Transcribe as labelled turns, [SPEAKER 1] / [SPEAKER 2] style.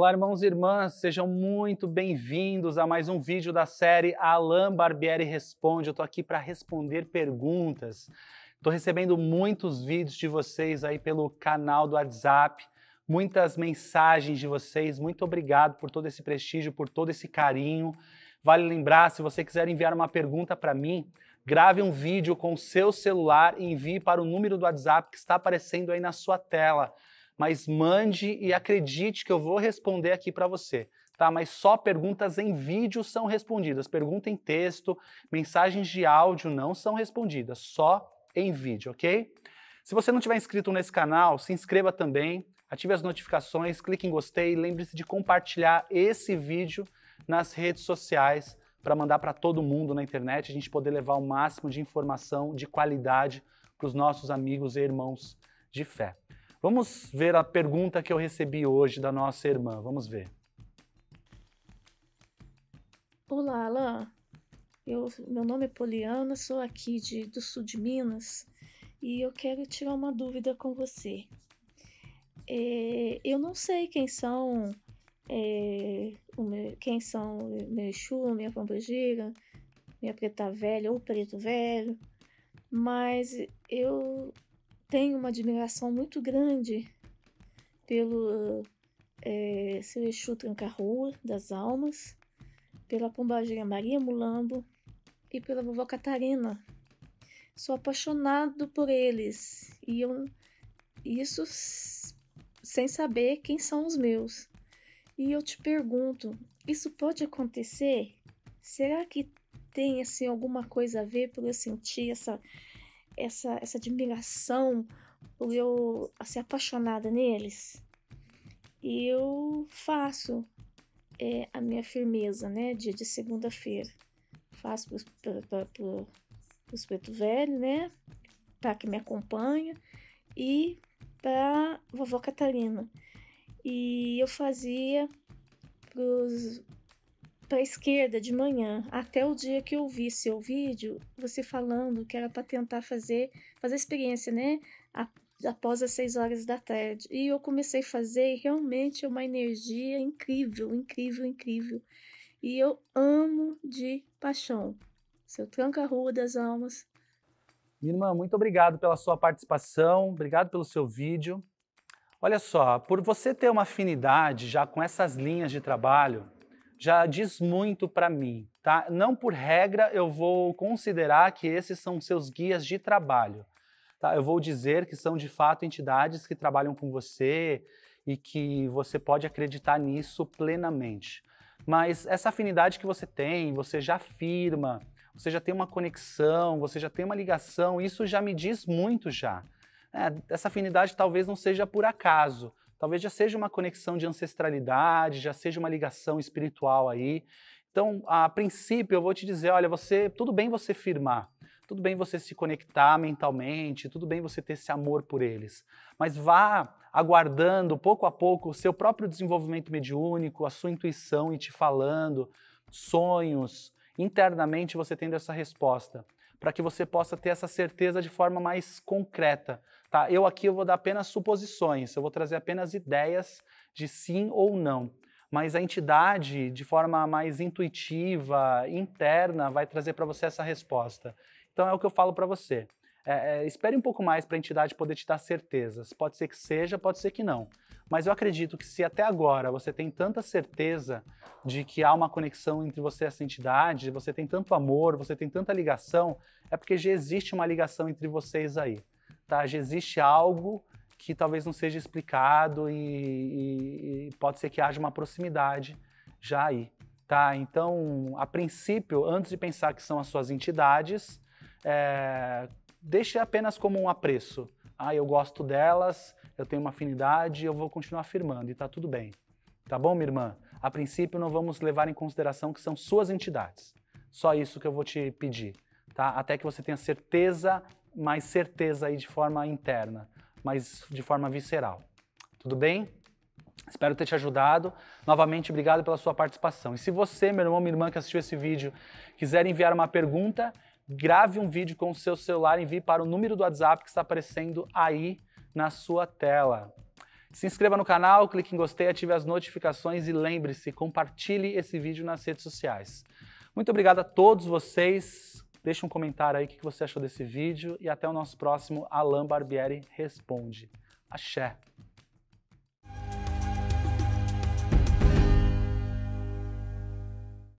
[SPEAKER 1] Olá, irmãos e irmãs, sejam muito bem-vindos a mais um vídeo da série Alain Barbieri Responde. Eu estou aqui para responder perguntas. Estou recebendo muitos vídeos de vocês aí pelo canal do WhatsApp, muitas mensagens de vocês. Muito obrigado por todo esse prestígio, por todo esse carinho. Vale lembrar, se você quiser enviar uma pergunta para mim, grave um vídeo com o seu celular e envie para o número do WhatsApp que está aparecendo aí na sua tela mas mande e acredite que eu vou responder aqui para você. Tá, mas só perguntas em vídeo são respondidas. Pergunta em texto, mensagens de áudio não são respondidas, só em vídeo, ok? Se você não tiver inscrito nesse canal, se inscreva também, ative as notificações, clique em gostei e lembre-se de compartilhar esse vídeo nas redes sociais para mandar para todo mundo na internet, a gente poder levar o máximo de informação de qualidade para os nossos amigos e irmãos de fé. Vamos ver a pergunta que eu recebi hoje da nossa irmã. Vamos ver.
[SPEAKER 2] Olá, Alain. Eu, meu nome é Poliana, sou aqui de, do sul de Minas e eu quero tirar uma dúvida com você. É, eu não sei quem são é, meu, quem são meu Exu, minha Pombogira, minha Preta Velha ou Preto Velho, mas eu tenho uma admiração muito grande pelo é, seu Exu Tranca-Rua das Almas, pela Pombagira Maria Mulambo e pela vovó Catarina. Sou apaixonado por eles e eu, isso sem saber quem são os meus. E eu te pergunto, isso pode acontecer? Será que tem assim alguma coisa a ver por eu sentir essa essa, essa admiração por eu ser apaixonada neles. E eu faço é, a minha firmeza, né? Dia de segunda-feira. Faço para os preto velho, né? Para que me acompanha. E para vovó Catarina. E eu fazia pros para a esquerda de manhã, até o dia que eu vi seu vídeo, você falando que era para tentar fazer, fazer experiência, né? após as 6 horas da tarde. E eu comecei a fazer e realmente é uma energia incrível, incrível, incrível. E eu amo de paixão. Seu tranca-rua das almas.
[SPEAKER 1] Minha irmã, muito obrigado pela sua participação, obrigado pelo seu vídeo. Olha só, por você ter uma afinidade já com essas linhas de trabalho, já diz muito para mim, tá? Não por regra eu vou considerar que esses são seus guias de trabalho, tá? Eu vou dizer que são de fato entidades que trabalham com você e que você pode acreditar nisso plenamente. Mas essa afinidade que você tem, você já afirma, você já tem uma conexão, você já tem uma ligação, isso já me diz muito já. É, essa afinidade talvez não seja por acaso, talvez já seja uma conexão de ancestralidade, já seja uma ligação espiritual aí. Então, a princípio, eu vou te dizer, olha, você, tudo bem você firmar, tudo bem você se conectar mentalmente, tudo bem você ter esse amor por eles, mas vá aguardando pouco a pouco o seu próprio desenvolvimento mediúnico, a sua intuição e te falando, sonhos, internamente você tendo essa resposta, para que você possa ter essa certeza de forma mais concreta Tá? Eu aqui eu vou dar apenas suposições, eu vou trazer apenas ideias de sim ou não. Mas a entidade, de forma mais intuitiva, interna, vai trazer para você essa resposta. Então é o que eu falo para você. É, é, espere um pouco mais para a entidade poder te dar certezas. Pode ser que seja, pode ser que não. Mas eu acredito que se até agora você tem tanta certeza de que há uma conexão entre você e essa entidade, você tem tanto amor, você tem tanta ligação, é porque já existe uma ligação entre vocês aí tá? Já existe algo que talvez não seja explicado e, e, e pode ser que haja uma proximidade já aí, tá? Então, a princípio, antes de pensar que são as suas entidades, é, deixe apenas como um apreço. Ah, eu gosto delas, eu tenho uma afinidade, eu vou continuar afirmando e tá tudo bem. Tá bom, minha irmã? A princípio, não vamos levar em consideração que são suas entidades. Só isso que eu vou te pedir, tá? Até que você tenha certeza mais certeza aí de forma interna, mas de forma visceral. Tudo bem? Espero ter te ajudado. Novamente, obrigado pela sua participação. E se você, meu irmão, minha irmã que assistiu esse vídeo, quiser enviar uma pergunta, grave um vídeo com o seu celular e envie para o número do WhatsApp que está aparecendo aí na sua tela. Se inscreva no canal, clique em gostei, ative as notificações e lembre-se, compartilhe esse vídeo nas redes sociais. Muito obrigado a todos vocês. Deixe um comentário aí o que você achou desse vídeo e até o nosso próximo Alan Barbieri Responde. Axé!